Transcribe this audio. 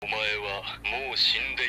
お前はもう死んで